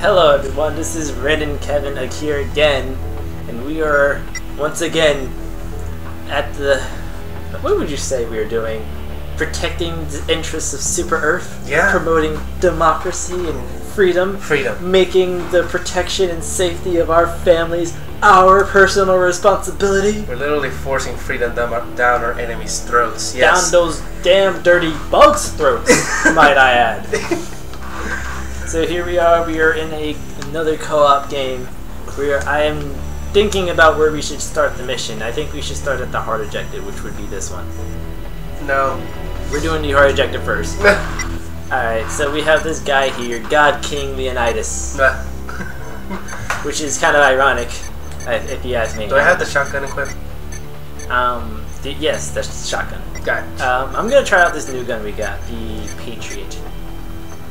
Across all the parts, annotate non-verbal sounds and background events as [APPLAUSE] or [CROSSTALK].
Hello everyone, this is Rin and Kevin here again, and we are once again at the. What would you say we are doing? Protecting the interests of Super Earth? Yeah. Promoting democracy and freedom? Freedom. Making the protection and safety of our families our personal responsibility? We're literally forcing freedom down our, down our enemies' throats. Yes. Down those damn dirty bugs' throats, [LAUGHS] might I add. [LAUGHS] So here we are. We are in a another co-op game. We are. I am thinking about where we should start the mission. I think we should start at the hard objective, which would be this one. no. We're doing the hard objective first. All right. So we have this guy here, God King Leonidas, [LAUGHS] which is kind of ironic, uh, if you ask me. Do I have the shotgun equipped? Um. The, yes, the shotgun. Got it. Um, I'm gonna try out this new gun we got, the Patriot.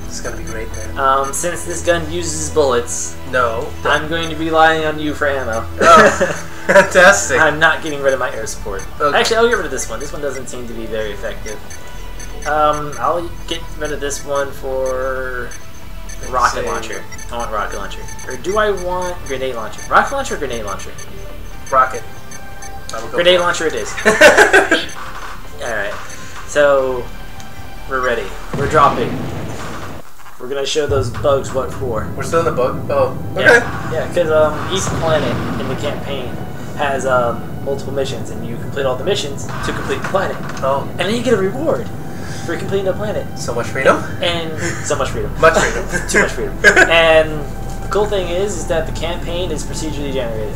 It's gonna be great, man. Um, since this gun uses bullets, No. I'm going to be relying on you for ammo. Oh. [LAUGHS] Fantastic. I'm not getting rid of my air support. Okay. Actually, I'll get rid of this one. This one doesn't seem to be very effective. Um, I'll get rid of this one for rocket see. launcher. I want rocket launcher. Or do I want grenade launcher? Rocket launcher or grenade launcher? Rocket. I will go Grenade launcher it is. [LAUGHS] Alright. So, we're ready. We're dropping. We're gonna show those bugs what for. We're still in the bug. Oh. Okay. Yeah, yeah, because um, each planet in the campaign has um, multiple missions, and you complete all the missions to complete the planet, Oh. and then you get a reward for completing the planet, So much freedom. and so much freedom, [LAUGHS] Much freedom. [LAUGHS] too much freedom. [LAUGHS] and the cool thing is, is that the campaign is procedurally generated.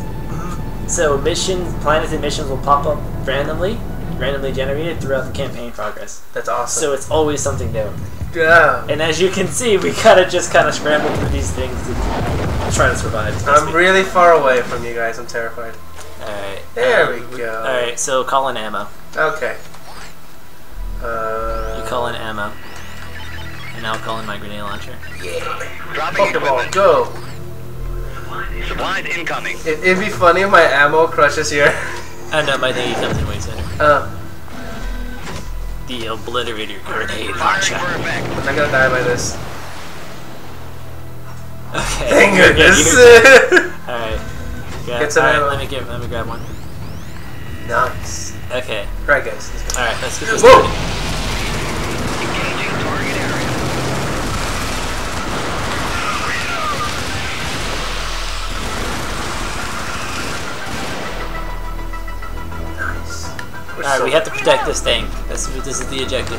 So missions, planets, and missions will pop up randomly, randomly generated throughout the campaign progress. That's awesome. So it's always something new. Yeah. And as you can see, we kind of just kind of scramble through these things to try to survive. I'm really far away from you guys. I'm terrified. Alright. There um, we go. Alright, so call in ammo. Okay. Uh. You call in ammo. And I'll call in my grenade launcher. Dropping Pokeball, equipment. go. Supplies incoming. It, it'd be funny if my ammo crushes here. Oh no, my thingy comes in way sooner. Uh, The obliterator grenade launcher. I'm not gonna die by this. Okay. Thank [LAUGHS] goodness. you're good. [LAUGHS] Alright. Get some alright, let me get let me grab one. nice. Okay. Right, guys. Alright, let's get this Whoa! started. Engaging target area. Nice. Alright, so- we have to protect this thing. This, this is the objective.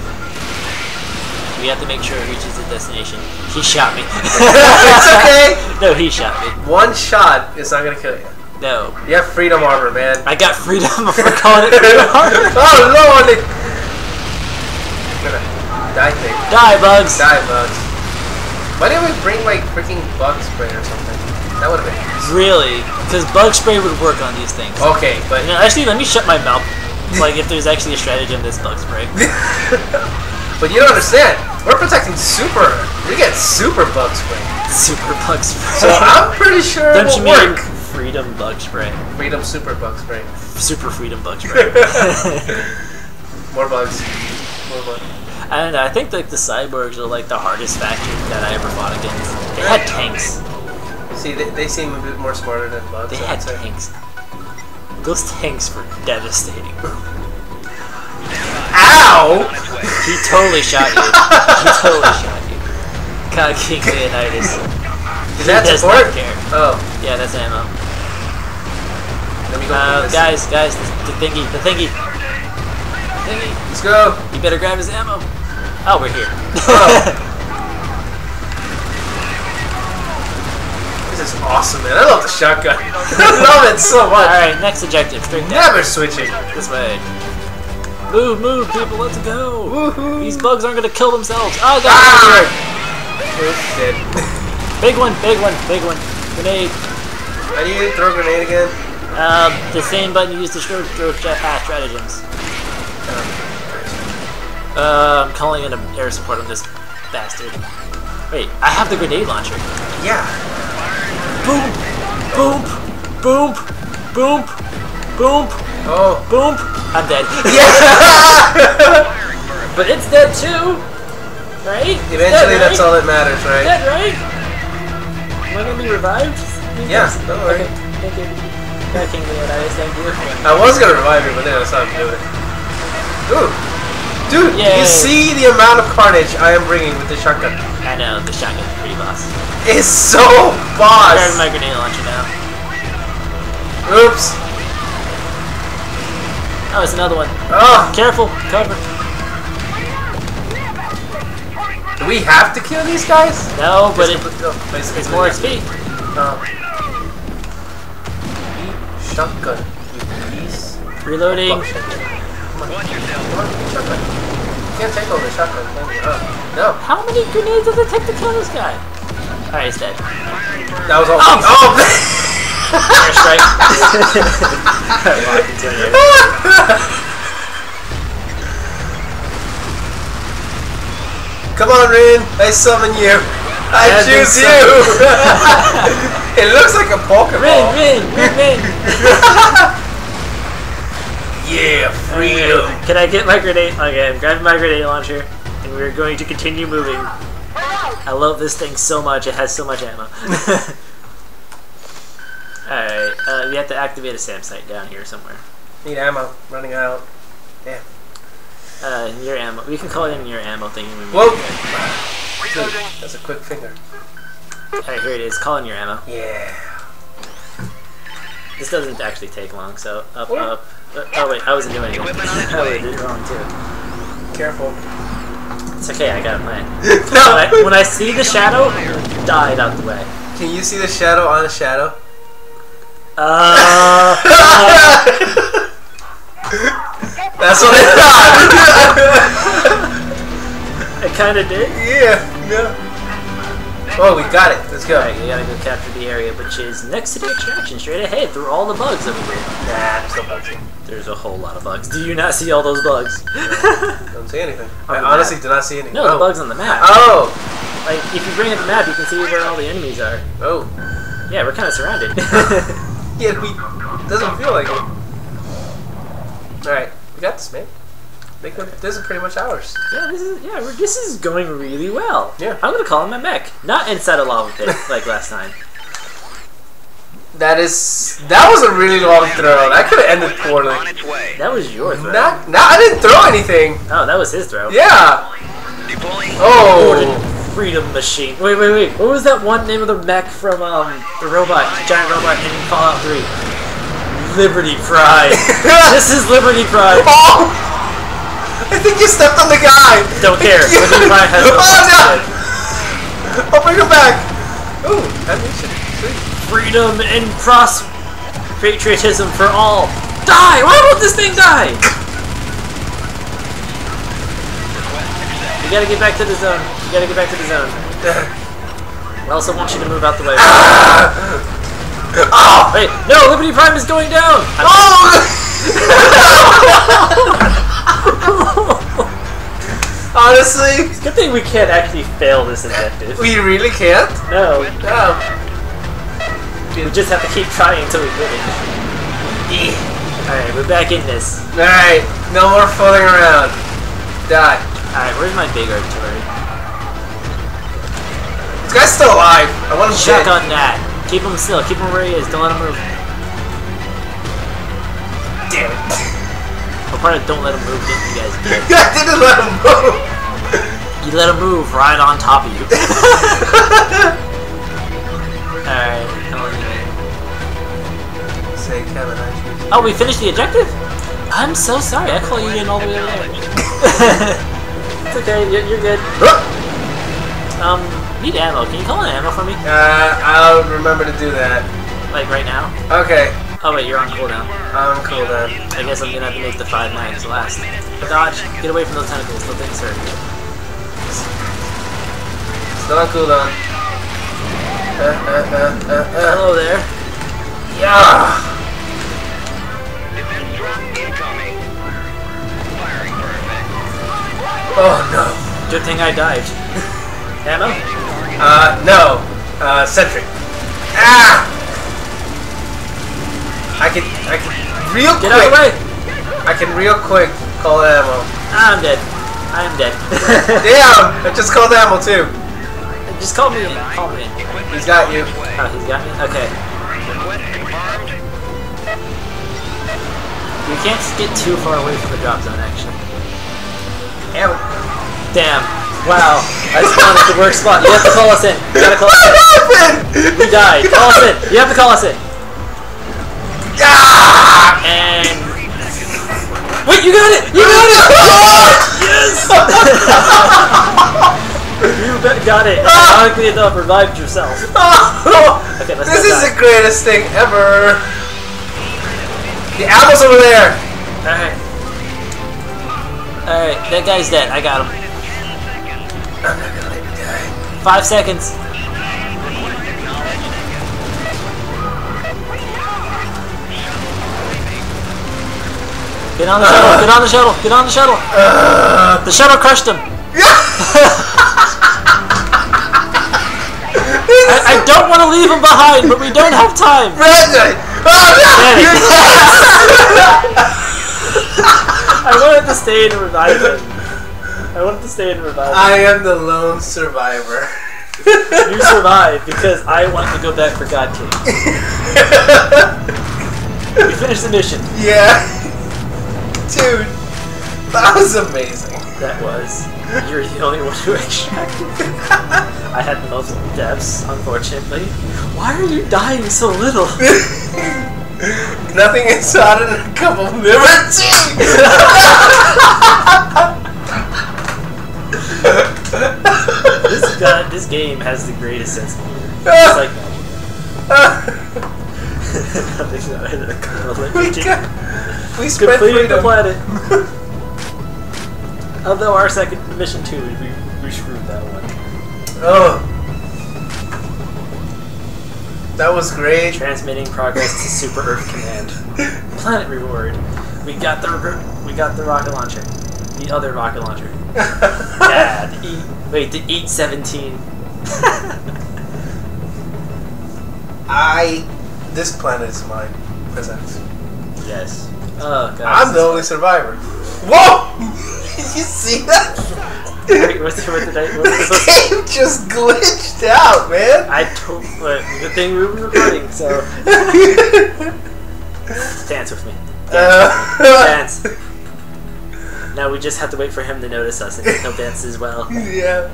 We have to make sure it reaches the destination. He shot me. [LAUGHS] it's okay. [LAUGHS] No, he shot me. One shot is not gonna kill you. No. You have freedom armor, man. I got freedom [LAUGHS] for calling it freedom armor. oh lord! I'm gonna die thing. Die, bugs! Die bugs. Why didn't we bring like freaking bug spray or something? That would have been Really? Because bug spray would work on these things. okay, but You know, actually, let me shut my mouth. Like, if there's actually a stratagem, this bug [LAUGHS] spray. but you don't understand. We're protecting super. We get super bug spray. Super bug spray. So I'm pretty sure Don't you will mean work. freedom bug spray? Freedom super bug spray. Super freedom bug [LAUGHS] spray. [LAUGHS] More bugs. More bugs. I don't know. I think like the cyborgs are like the hardest faction that I ever fought against. They had tanks. See, they, they seem a bit more smarter than bugs. They had tanks. Those tanks were devastating. Ow! On its way. He totally shot you. He totally shot you. God King Leonidas. Is that does not care. Oh, Yeah, that's ammo. let me go. Uh, guys, guys, the, the thingy, the thingy. Thingy. let's go. You better grab his ammo. Oh, we're here. Oh. [LAUGHS] is awesome, man. I love the shotgun. [LAUGHS] I love it so much. Alright, next objective. Straight down. Never switching. This way. Move, move, people, let's go. Woohoo. These bugs aren't gonna kill themselves. Oh, God. Ah! Oops, dead. Big one, big one, big one. Grenade. How do you throw a grenade again? Um, the same button you use to throw, throw jet stratagems. Uh, I'm calling in an air support on this bastard. Wait, I have the grenade launcher. Yeah. Boom! Boom! Boom! Boom! Boom! Oh. Boom! I'm dead. [LAUGHS] Yeah. But it's dead too! Right? Eventually, dead, that's right? all that matters, right? Dead, right? Am I gonna be revived? Yeah, don't worry. Okay, thank you. Yeah, King Leonidas, thank you. I was gonna revive you, but then I decided to do it. Ooh! Dude, Yay. you see the amount of carnage I am bringing with the shotgun? I know, the shotgun's pretty boss. It's so boss! I'm my grenade launcher now. Oops! Oh, it's another one. Oh! Careful, cover. Do we have to kill these guys? No, but it, it's more XP. Oh. Shotgun, you piece. Reloading. Watch yourself. Come on, shotgun. Can't take all the shotgun, can you? Oh, no. How many grenades does it take to kill this guy? Alright, he's dead. That was all. Oh! oh. Airstrike. Walk into here. Come on, Rin. I summon you. I been choose you. [LAUGHS] it looks like a Pokeball. Rin, Rin, Rin, Rin. [LAUGHS] Yeah, freedom. Can I get my grenade? Okay, I'm grabbing my grenade launcher, and we're going to continue moving. I love this thing so much. It has so much ammo. [LAUGHS] Alright, uh, we have to activate a SAM site down here somewhere. Need ammo. Running out. Yeah. Uh, your ammo. We can call it in your ammo thing. when we Whoa. Reloading. That's a quick finger. Alright, here it is. Call in your ammo. Yeah. This doesn't actually take long, so up, Oh. up. Uh, oh wait, I wasn't doing anything. Equipment on its [LAUGHS] I way. did it wrong too. Careful. It's okay, I got a plan. When no. I, when I see the shadow, dive out the way. Can you see the shadow on the shadow? Uh, [LAUGHS] [LAUGHS] That's what I thought. I kind of did. yeah. Yeah. Oh, we got it. Let's go. Alright, you gotta go capture the area, which is next to the attraction, straight ahead, through all the bugs over here. Nah, I'm still punching. There's a whole lot of bugs. Do you not see all those bugs? Don't see anything. [LAUGHS] I honestly map. do not see anything. no, oh. the bugs on the map. Oh. Like, if you bring up the map, you can see where all the enemies are. Oh. Yeah, we're kind of surrounded. [LAUGHS] Yeah, we doesn't feel like it. All right, we got this, man. Make it, this is pretty much ours. yeah, this is yeah, we're, this is going really well. Yeah. I'm gonna call him my mech, not inside a lava pit [LAUGHS] like last time. That is that was a really long throw. That could have ended poorly. On its way. That was your throw. Not, not, I didn't throw anything. oh, that was his throw. Yeah. Deploying. Oh. Freedom Machine. Wait, wait, wait. What was that one name of the mech from um the robot, giant robot in Fallout 3? Liberty Prime. [LAUGHS] this is Liberty Prime. Oh. I think you stepped on the guy. Don't care. Liberty Prime has no Oh no. I'll bring him back. Ooh, ammunition. Freedom and pros patriotism for all. Die! Why won't this thing die? You gotta get back to the zone. You gotta get back to the zone. [LAUGHS] I also want you to move out the way. Oh. [LAUGHS] Wait, no, Liberty Prime is going down! I'm- Oh. [LAUGHS] Honestly, Good thing we can't actually fail this objective. we really can't. No, No. we just have to keep trying until we get it. Alright, we're back in this. All right, no more fooling around. Die. Alright, where's my big artillery? This guy's still alive. I want to dead. Shotgun that. Keep him still. Keep him where he is. Don't let him move. Damn it. Part of don't let him move. Didn't you guys? [LAUGHS] I didn't let him move. You let him move right on top of you. [LAUGHS] Alright, on. Say, Kevin, I choose. Oh, we finished the objective? I'm so sorry. I call you in all the way over there. [LAUGHS] it's okay. You're, you're good. Um, need ammo. Can you call an ammo for me? Uh, I'll remember to do that. Like right now? Okay, Oh wait, you're on cooldown. I'm cool then. I guess I'm gonna have to make the five mags last. Dodge. Get away from those tentacles. Those things hurt. Still on cooldown. Uh, uh, uh, uh, uh. Hello there. Yeah. Defense drop incoming. Firing for effect. Oh no. Good thing I dived. ammo? [LAUGHS] Uh, no. Uh, sentry. Ah! I can, I can, real Get quick. out of the way! I can real quick call ammo. I'm dead. I'm dead. [LAUGHS] Damn! I just called ammo too. Just call me in. Call me in. He's got you. Oh, he's got me? Okay. You can't get too far away from the drop zone, actually. Ow. Damn. Wow. I spawned at the worst spot. You have to call us in. You gotta call us in. We died. Call us in. You have to call us in. And. Wait, you got it! You got it! [LAUGHS] got it. Ah! Ironically enough, revived yourself. [LAUGHS] Ah! [LAUGHS] Okay, let's this is back. the greatest thing ever. The apple's over there. Alright. Alright, that guy's dead. I got him. I'm not gonna let you die. Five seconds. Get on the shuttle, get on the shuttle, get on the shuttle! Uh. The shuttle crushed him! [LAUGHS] I, I [LAUGHS] don't want to leave him behind, but we don't have time! [LAUGHS] Brandon! Oh no! [LAUGHS] I wanted to stay and revive him. I wanted to stay and revive him. I am the lone survivor. You survived because I want to go back for God King. We finished the mission. yeah. Dude, that was amazing. That was. [LAUGHS] You're the only one who extracted. [LAUGHS] I had multiple deaths, unfortunately. Why are you dying so little? [LAUGHS] Nothing inside and a cup of liver tea. This God, this game has the greatest sense of humor. It's like nothing's not in a couple of we we spread Completing the planet. Although our second mission too, we, we screwed that one. Oh. That was great. Transmitting progress to Super Earth Command. [LAUGHS] Planet reward. We got the we got the rocket launcher. The other rocket launcher. Yeah. The E. Wait, the Eat 17. I. This planet is mine. Presents. yes. Oh god. I'm the only survivor. Whoa! Did you see that? Wait, what's the, what did I? What the game just glitched out, man. I told. But the thing we were recording. So [LAUGHS] dance with me. Uh, Dance. Now we just have to wait for him to notice us, and he'll dance as well. [LAUGHS] yeah.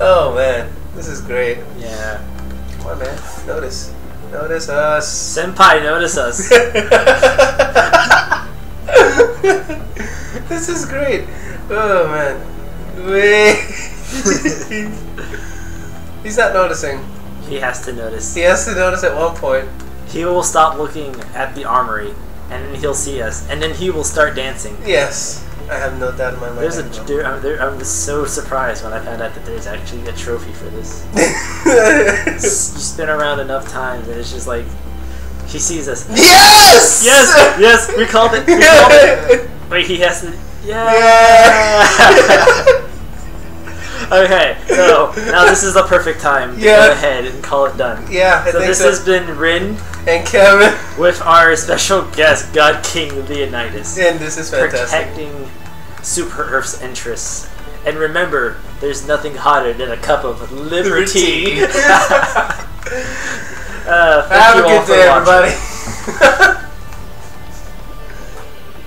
Oh man, this is great. Yeah. Come on, man. Notice. Notice us. Senpai, notice us. [LAUGHS] this is great. Oh man. Wait. [LAUGHS] He's not noticing. He has to notice. He has to notice at one point. He will stop looking at the armory, and then he'll see us, and then he will start dancing. Yes. I have no doubt in my mind. There's a. There, I'm, there, I was so surprised when I found out that there's actually a trophy for this. [LAUGHS] You spin around enough times, and it's just like he sees us. yes! Yes, yes, we called it. We called it. [LAUGHS] Wait, he has to. Yeah. Yeah. [LAUGHS] okay, so now this is the perfect time to Yeah. go ahead and call it done. yeah, I So this so. has been Rin and Kevin. with our special guest, God King Leonidas, And this is fantastic. protecting Super Earth's interests. And remember, there's nothing hotter than a cup of liberty. Liberty. [LAUGHS] uh, thank Have you a all good for day, watching. everybody. [LAUGHS]